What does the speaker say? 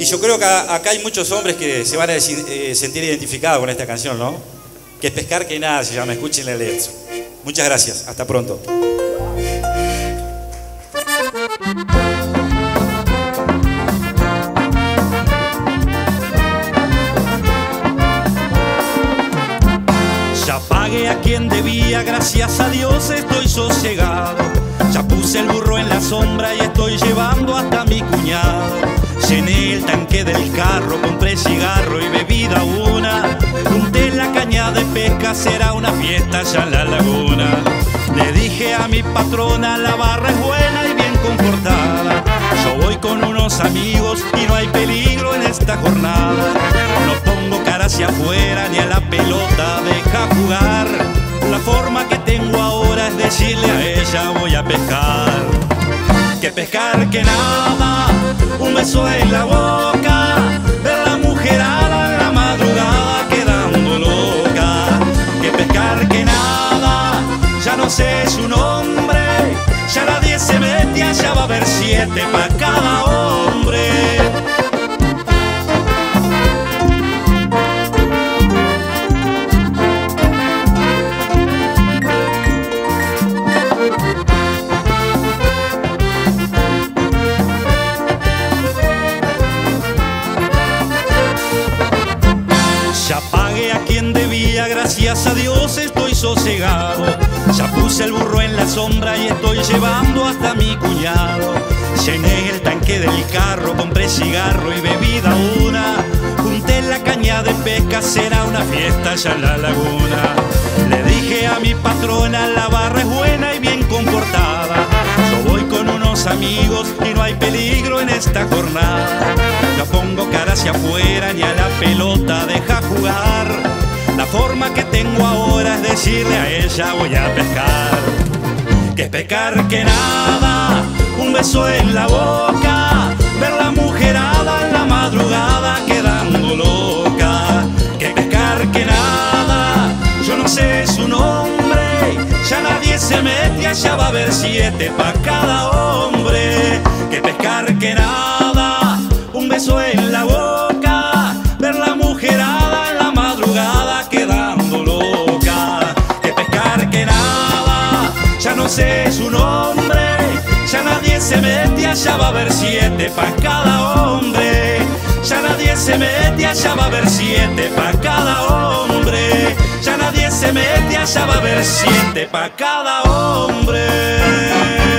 Y yo creo que acá hay muchos hombres que se van a eh, sentir identificados con esta canción, ¿no? Que es pescar que nada se llama, escuchen el letra. Muchas gracias, hasta pronto. Ya pagué a quien debía, gracias a Dios estoy sosegado. Ya puse el burro en la sombra y estoy llevando hasta compré cigarro y bebida una. Junté la caña de pesca, será una fiesta ya en la laguna. Le dije a mi patrona, la barra es buena y bien comportada. Yo voy con unos amigos y no hay peligro en esta jornada. No pongo cara hacia afuera ni a la pelota deja jugar. La forma que tengo ahora es decirle a ella voy a pescar. Que pescar que nada, un beso en la boca, ya no sé su nombre, ya nadie se mete, allá va a haber siete para cada hombre. Ya pagué a quien debía, gracias a Dios sosegado. Ya puse el burro en la sombra y estoy llevando hasta mi cuñado. Llené el tanque del carro, compré cigarro y bebida una. Junté la caña de pesca, será una fiesta ya en la laguna. Le dije a mi patrona, la barra es buena y bien comportada. Yo voy con unos amigos y no hay peligro en esta jornada. No pongo cara hacia afuera ni a la pelota deja jugar. La forma que tengo ahora decirle a ella voy a pescar. Que pescar que nada, un beso en la boca, ver la mujerada en la madrugada quedando loca. Que pescar que nada, yo no sé su nombre, ya nadie se mete, allá va a haber siete pa' cada hombre. Que pescar que nada, ya no sé su nombre, ya nadie se mete, allá va a haber siete pa' cada hombre. Ya nadie se mete, allá va a haber siete pa' cada hombre. Ya nadie se mete, allá va a haber siete pa' cada hombre.